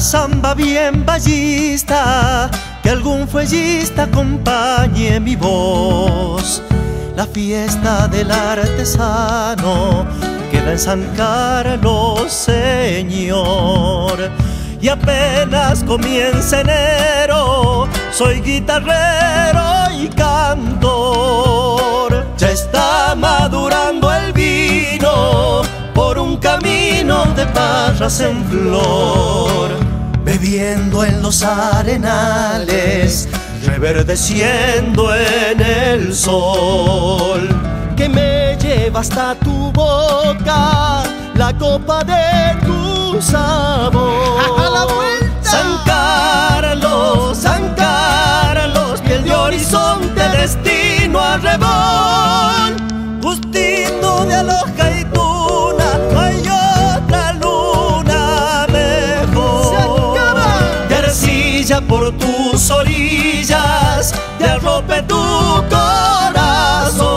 samba bien ballista, que algún fuellista acompañe mi voz. La fiesta del artesano queda en San Carlos, Señor. Y apenas comienza enero, soy guitarrero y cantor. Ya está madurando el vino por un camino parras en flor, bebiendo en los arenales, reverdeciendo en el sol, que me lleva hasta tu boca la copa de tu sabor. San Carlos, San Carlos, piel de horizonte, destino gustito orillas, de arrope tu corazón.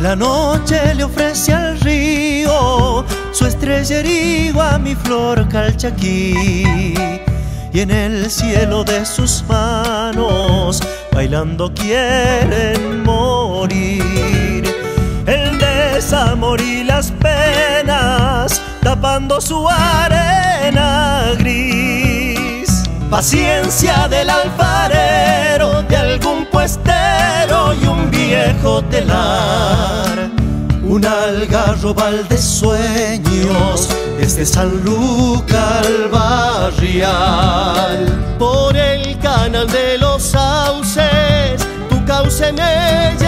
La noche le ofrece al río su estrellerío a mi flor calchaquí. Y en el cielo de sus manos, bailando quieren morir. El desamor y las penas, tapando su arena gris. Paciencia del alfarero, de algún puestero y un viejo telar. Algarrobal de sueños desde San Luca al barrial. Por el canal de los sauces, tu cauce me llevará.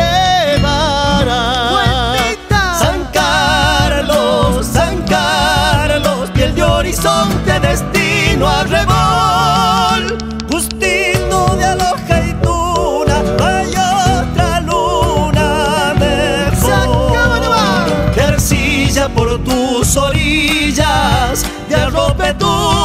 de arrope tú